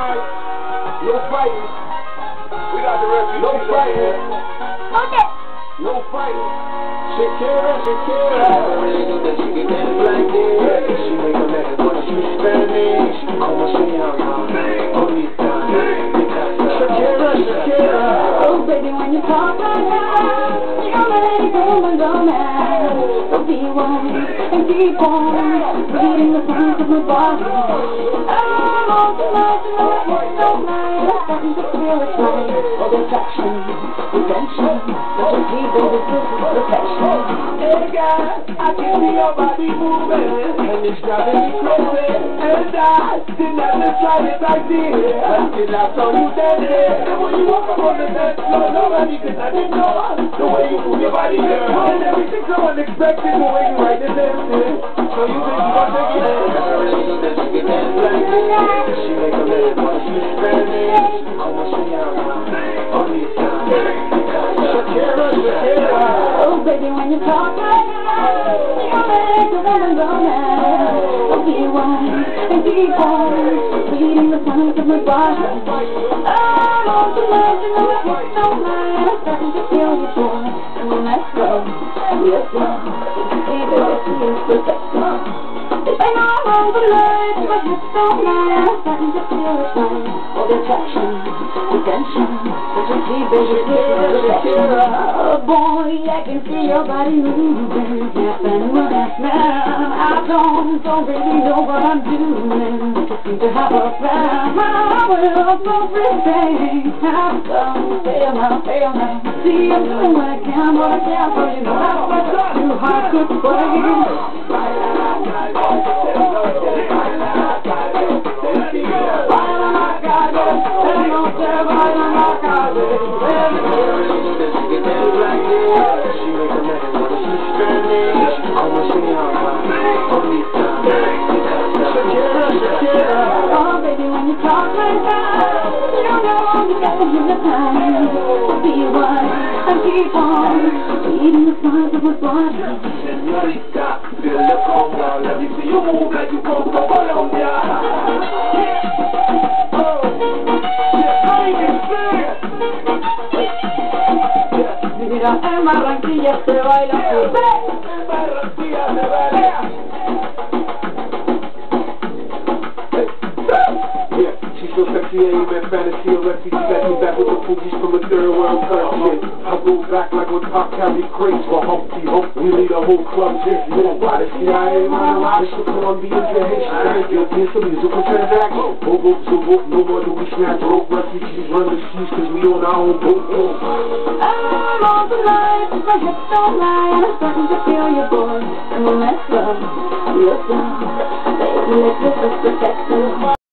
tonight. No fighting. We got the refugees. No fighting. Okay. No fighting. Shakira, Shakira. Really know that she can dance like this. She make a man but she Spanish. Como se llama? Baby, when you talk like that, you make a woman go mad. So be one and keep on reading the signs of my body. I'm on tonight, tonight, it's so nice. I'm starting to feel it's right. Oh, the attraction, attention, such a deep, baby, this is perfection. Hey, girl, I can see your body moving. And it's driving me crazy. And I did not the slightest idea. Until I saw you dancing. And when you walk up on the dance floor, nobody could not ignore the way you move your body, girl. And everything so unexpected, the way you ride the dancing. So you think you gonna take it know. Oh, baby, when you talk like that, you make a woman go mad. So be one and keep on reading the signs of my body. I'm on tonight, you know it's so nice. I'm starting to feel you, boy. And let's go. Yes, sir. Baby, this is perfection. I know I'm on tonight, but so nice. I'm starting to feel it's right. All the attraction, attention, such a this is perfection. Oh boy, I can see your body moving, half animal, half man. I don't, don't really know what I'm doing. Just seem to have a plan. I will everything. Have some, fail now, fail now. See, I'm doing what I can, what I can, so you know too hard to play. Really know that she Señorita, feel the conga. Let me see you move like you come from Colombia. Oh, Mira, en Barranquilla se baila. En Barranquilla se baila. She's so sexy, ain't even fantasy or refugee. Got me back with the Fugees from a third world country. I roll back like when Pop carry crates for Humpty Hump. We lead a whole club. You know why the CIA is the Colombians and Haitians. I ain't guilty of some musical transaction. Oh, go, so go, no more do we snatch rope. Refugees run the seas cause we on our own boat. Oh. I'm on tonight, my hips don't lie, and I'm starting to feel your boy. And let's go, real slow, baby, let's just protect them.